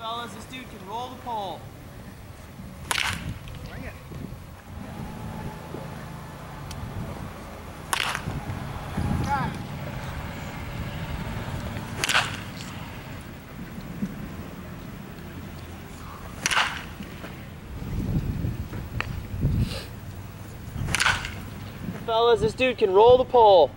Fellas, this dude can roll the pole. Bring it. Right. Fellas, this dude can roll the pole.